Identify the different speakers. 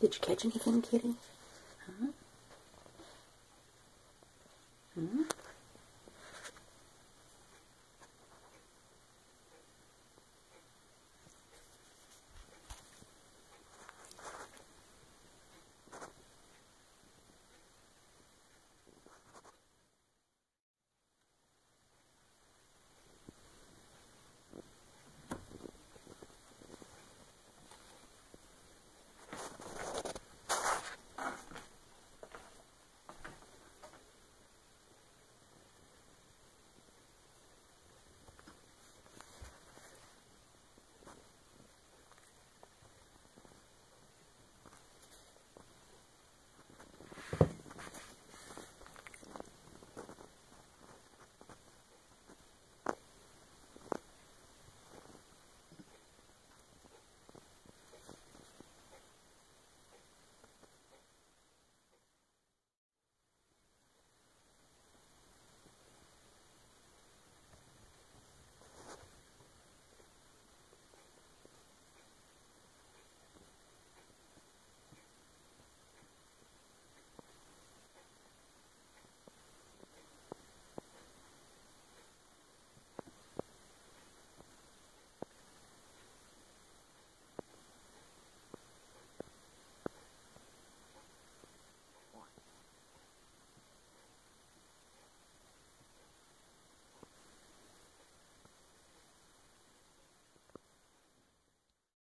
Speaker 1: Did you catch anything, kitty? Huh? Hmm?